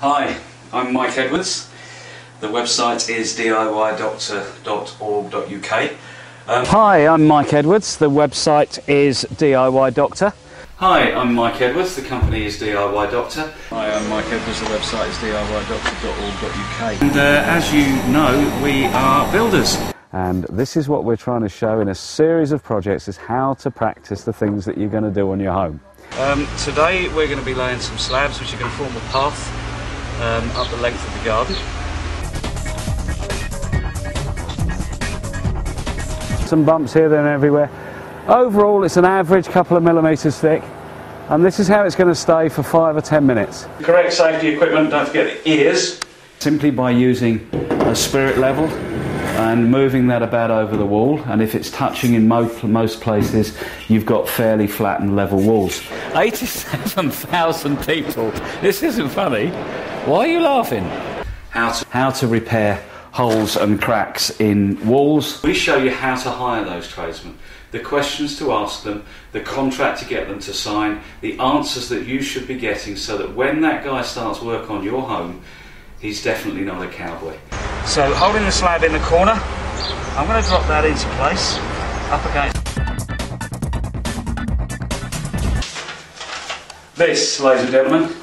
Hi, I'm Mike Edwards. The website is diydoctor.org.uk. Um, Hi, I'm Mike Edwards. The website is DIY Doctor. Hi, I'm Mike Edwards. The company is DIY Doctor. Hi, I'm Mike Edwards. The website is diydoctor.org.uk. And uh, as you know, we are builders. And this is what we're trying to show in a series of projects is how to practice the things that you're going to do on your home. Um, today we're going to be laying some slabs which are going to form a path um, up the length of the garden. Some bumps here, there and everywhere. Overall it's an average couple of millimetres thick and this is how it's going to stay for five or ten minutes. Correct safety equipment, don't forget the ears. Simply by using a spirit level and moving that about over the wall and if it's touching in most, most places you've got fairly flat and level walls. 87,000 people. This isn't funny. Why are you laughing? How to, how to repair holes and cracks in walls. We show you how to hire those tradesmen, the questions to ask them, the contract to get them to sign, the answers that you should be getting so that when that guy starts work on your home, he's definitely not a cowboy. So holding the slab in the corner, I'm going to drop that into place, up against. This, ladies and gentlemen,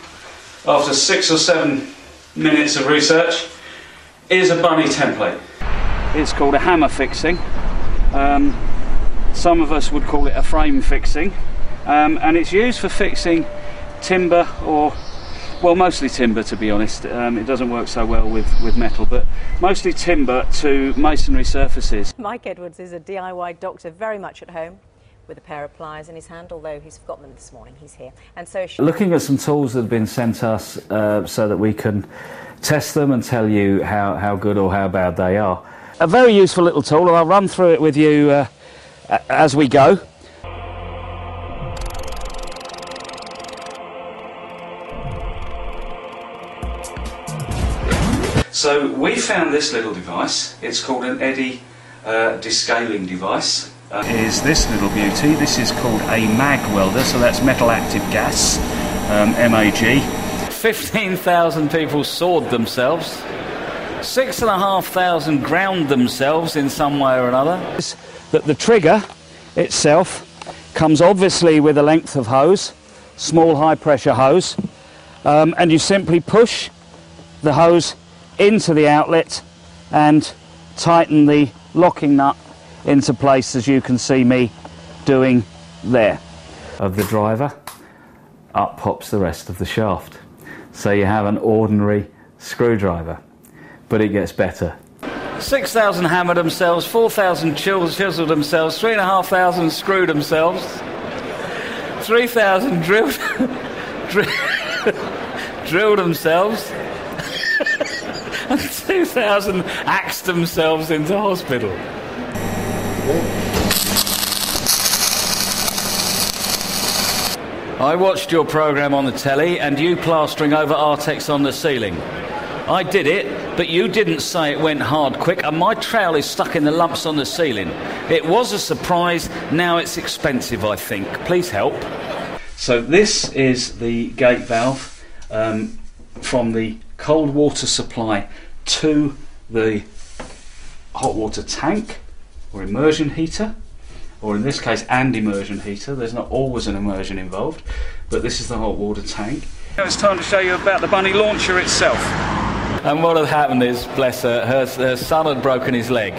after six or seven minutes of research, is a bunny template. It's called a hammer fixing. Um, some of us would call it a frame fixing. Um, and it's used for fixing timber or well mostly timber to be honest um, it doesn't work so well with with metal but mostly timber to masonry surfaces Mike Edwards is a DIY doctor very much at home with a pair of pliers in his hand, although he's forgotten them this morning. He's here. And so, looking at some tools that have been sent us uh, so that we can test them and tell you how, how good or how bad they are. A very useful little tool, and I'll run through it with you uh, as we go. So we found this little device. It's called an eddy uh, descaling device. Uh, is this little beauty. This is called a mag welder, so that's metal active gas, um, MAG. 15,000 people sawed themselves. Six and a half thousand ground themselves in some way or another. That the trigger itself comes obviously with a length of hose, small high pressure hose, um, and you simply push the hose into the outlet and tighten the locking nut into place as you can see me doing there. Of the driver, up pops the rest of the shaft. So you have an ordinary screwdriver, but it gets better. 6,000 hammered themselves, 4,000 chiseled themselves, 3,500 screwed themselves, 3,000 drilled, drilled themselves, and 2,000 axed themselves into hospital. I watched your programme on the telly and you plastering over Artex on the ceiling. I did it, but you didn't say it went hard quick, and my trowel is stuck in the lumps on the ceiling. It was a surprise, now it's expensive, I think. Please help. So, this is the gate valve um, from the cold water supply to the hot water tank or immersion heater, or in this case, and immersion heater. There's not always an immersion involved, but this is the hot water tank. Now it's time to show you about the bunny launcher itself. And what had happened is, bless her, her, her son had broken his leg,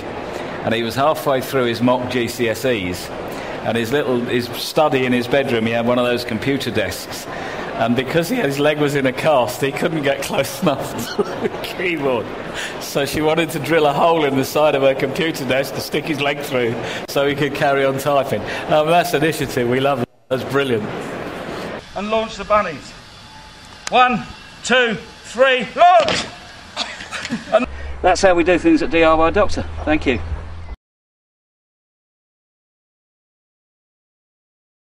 and he was halfway through his mock GCSEs, and his little his study in his bedroom, he had one of those computer desks and because his leg was in a cast, he couldn't get close enough to the keyboard. So she wanted to drill a hole in the side of her computer desk to stick his leg through so he could carry on typing. Um, that's initiative. We love it. That's brilliant. And launch the bunnies. One, two, three, launch! That's how we do things at DIY Doctor. Thank you.